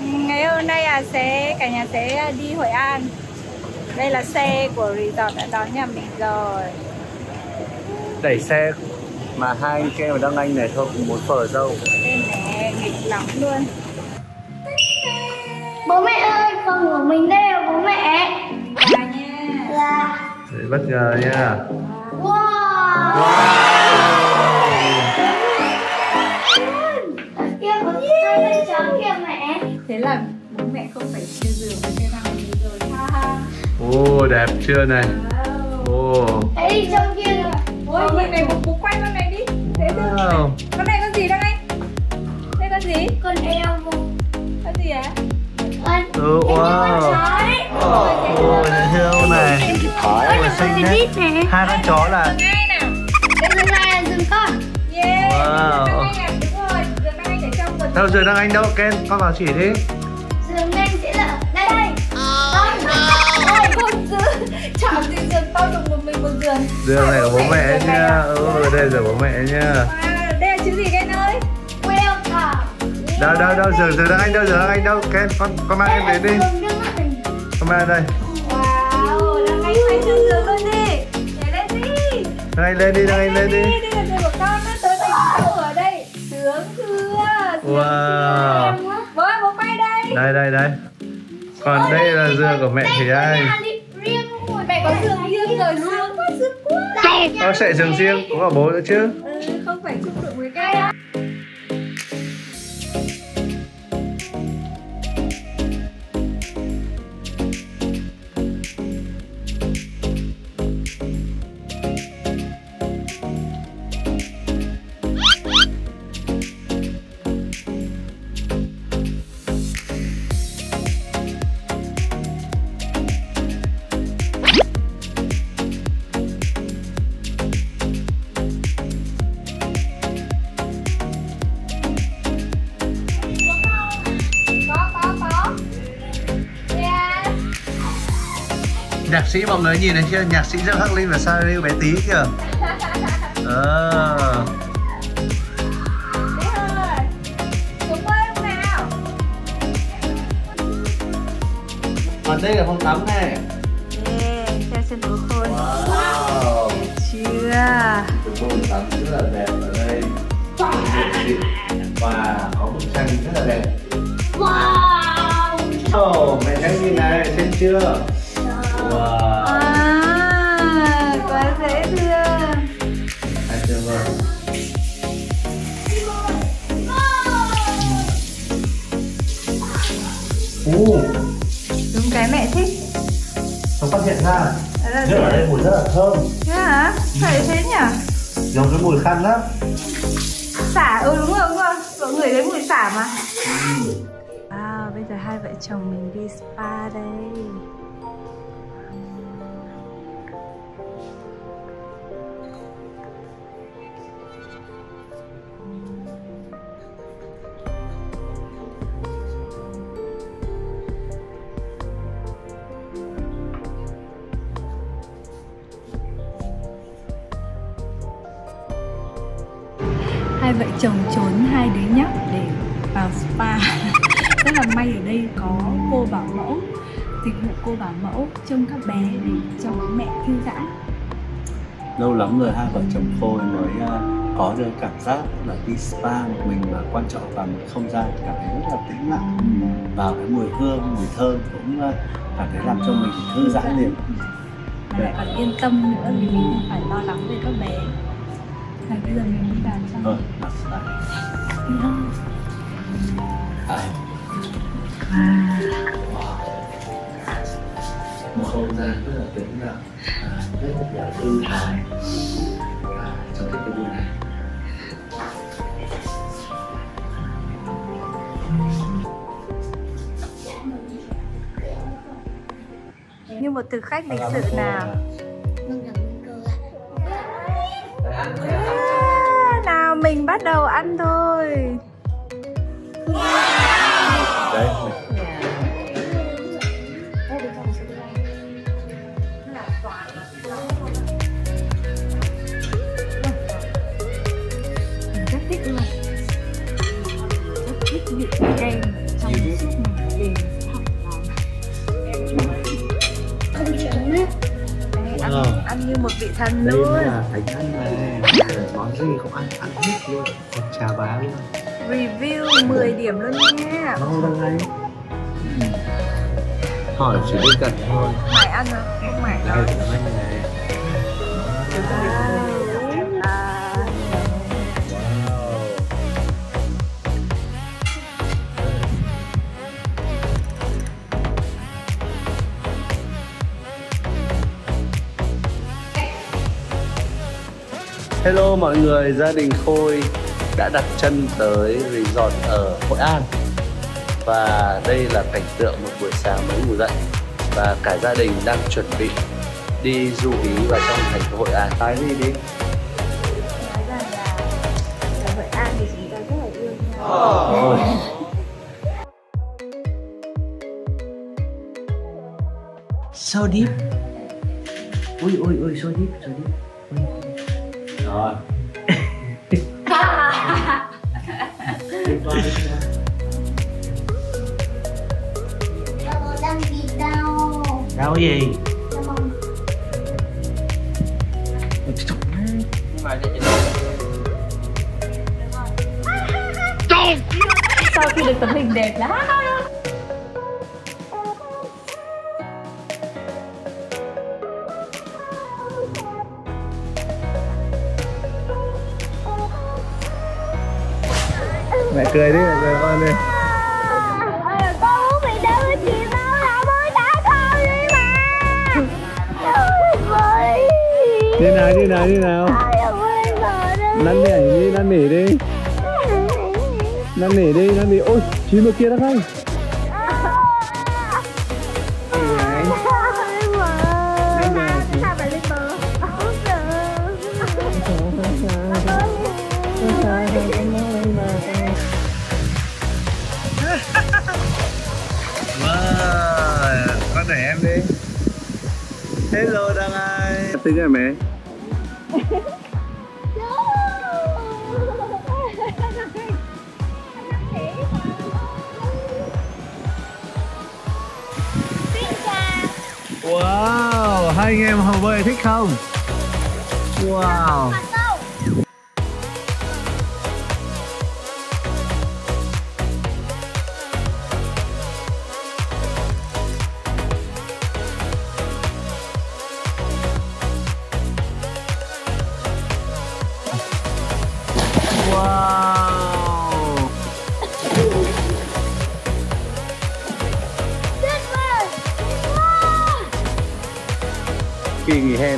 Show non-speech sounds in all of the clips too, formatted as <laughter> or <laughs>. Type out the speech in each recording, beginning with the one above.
Ngày hôm nay à sẽ cả nhà sẽ đi Hội An. Đây là xe của resort đã đón nhà mình rồi. Đẩy xe mà hai anh Ken và Đăng Anh này thôi cũng muốn phở dâu. Đây nè, nghịch lắm luôn. Bố mẹ ơi, con của mình đây là bố mẹ. Chào nha. Là Đấy, bất ngờ nha. Wow. Kia ha Ồ đẹp chưa này Ồ Ấy trong kia là Ôi, con này bố quay con này đi Dễ thương wow. Con này con gì đang anh? Đây con gì? con eo một Con gì ạ? con. Ừ, wow. Trái. Ồ dễ thương này Ôi xinh đấy. Hai con chó là Đây là này là rừng con. Yeah Wow. Đang anh à, đúng rồi Giường đang Anh đâu Ken con vào chỉ đi Chọn gì giường to dùng một mình một giường. Giường này của bố mẹ nha. Ừ đây là bố mẹ nha. Wow, đây là chữ gì Ken ơi? Welcome. Đâu đâu đâu giường giường Anh đâu giường Anh đâu Ken con con mang em đến đi. Con mang đây. Wow, đang anh hay cho giường luôn đi. Nhảy lên đi. Đăng Anh lên đi Anh lên đi. Đây là giường của con tới đây ở đây. Sướng chưa? Wow? Bố ơi, bố quay đây. Đây đây đây. Còn đây là giường của mẹ Thủy Anh có giường riêng rồi, luôn quá, sướng quá Có sẽ giường riêng cũng là bố nữa chứ. Ừ, không phải chung đụng với cái Nhạc sĩ mọi người nhìn thấy chưa? Nhạc sĩ Dương Hắc Linh và Sarah bé tí kìa à. Không nào Còn đây là phòng tắm này Yeah, theo chân bố khôn Wow Chưa Cái phòng tắm rất là đẹp ở đây Và có bức tranh rất là đẹp Wow. Ồ, mẹ thấy nhìn này, xem chưa? Wow À, quá dễ thương Hai vời Ồ, Đúng cái mẹ thích tôi phát hiện ra Nước ở đây mùi rất là thơm. Thế hả? Phải thế nhỉ? Giống cái mùi khăn lắm Xả, ừ đúng rồi, đúng rồi. Mọi người thấy mùi xả mà. À, bây giờ hai vợ chồng mình đi spa đây hai vợ chồng trốn hai đứa nhóc để vào spa. <laughs> Rất là may ở đây có cô bảo mẫu dịch vụ cô bảo mẫu trông các bé để cho bố mẹ thư giãn. Lâu lắm rồi hai vợ chồng Khôi mới à, có được cảm giác là đi spa một mình và quan trọng là một không gian cảm thấy rất là tĩnh lặng. Vào cái mùi hương, mùi thơm cũng à, cảm thấy làm cho mình thư giãn liền. Mà lại còn yên tâm nữa vì mình không phải lo lắng về các bé bây giờ mình đi Đi thôi. à, một không gian rất là tĩnh lặng. À, rất là thư thái à, trong cái buổi này. Như một thực khách lịch sự nào bắt đầu ăn thôi. Thần đây luôn. là thánh ăn này món gì cũng ăn ăn hết luôn. Còn trà bá luôn. Review 10 điểm luôn nha. Ngon đâu ngay. Hỏi chỉ bên cạnh thôi. Mải ăn à không mải đây đâu của anh này Hello mọi người, gia đình Khôi đã đặt chân tới resort ở Hội An. Và đây là cảnh tượng một buổi sáng mới ngủ dậy. Và cả gia đình đang chuẩn bị đi du ý vào trong thành phố Hội An. Nói gì đi? nói rằng là ở Hội An thì chúng ta rất là yêu nhau So deep Ui ui ui, so deep, so deep rồi đang bị đau Đau gì? Sau khi được tấm hình đẹp lắm Mẹ cười đi, mẹ cười con đi. Con với chị là mới đi mà nào, đi nào, đi nào. Năn nỉ đi, năn nỉ đi. Năn nỉ đi, năn nỉ. Ôi, chín một kia đó không? Đẩy em đi. Hello Đăng Ai. Tính rồi mẹ. <laughs> Wow, hai anh em hồ bơi thích không? Wow Wow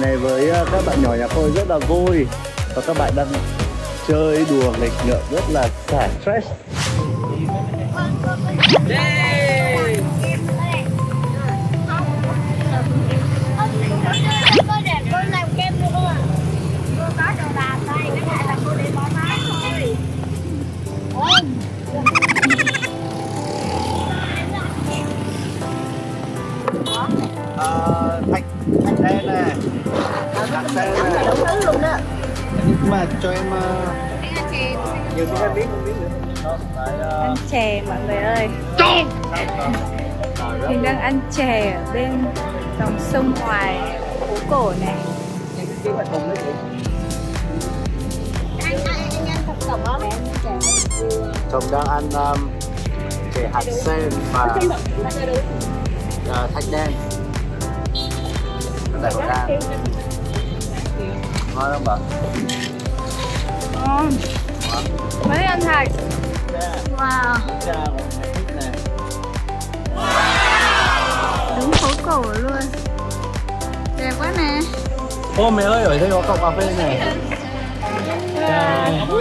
này với uh, các bạn nhỏ nhà tôi rất là vui. Và các bạn đang chơi đùa nghịch ngợm rất là xả stress. Cô Ờ, thạch thạch đen này thạch đen này Đúng đúng luôn đó nhưng mà cho em uh, nhiều khi em biết không biết nữa. Ờ, ăn chè mọi người ơi. Mình đang ăn chè ở bên dòng sông Hoài phố cổ này. Anh, anh, anh ăn thật tổng không? chồng đang ăn um, chè hạt sen và uh, thạch đen tại Hội An ngon không bà? ngon. Mới ăn thạch Wow. Đúng phố cổ luôn. Đẹp quá nè. Ô mẹ ơi, ở đây có cọng cà phê này Ủa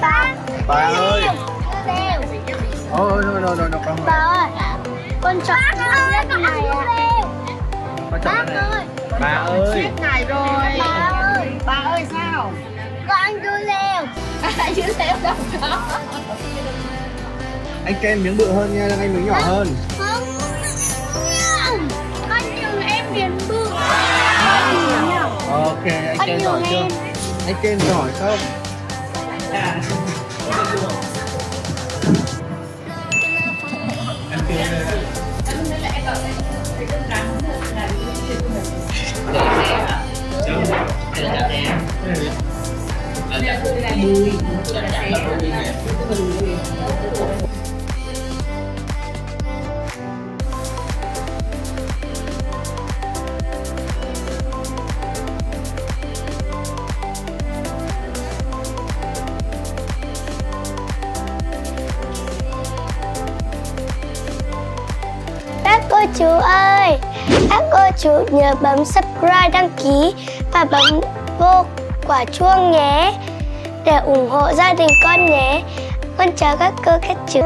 ba Bà ơi. Leo Ôi, rồi, rồi, rồi, con Bà ơi. Con chọn cái này à. Con Bác ơi. Bà ơi. ngày rồi. Bà ơi. Bà ơi sao? Con chú Leo. Chứ theo đâu có. Anh Ken miếng bự hơn nha, anh miếng nhỏ hơn. Không. Con chừng em biển bự. Ok, anh Con Ken giỏi nhường chưa? em. Anh Ken giỏi không? Các cô chú ơi, các cô chú nhớ bấm subscribe đăng ký và bấm vô quả chuông nhé để ủng hộ gia đình con nhé. Con chào các cô các chú.